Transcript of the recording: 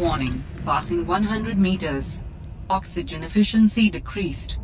Warning, passing 100 meters. Oxygen efficiency decreased.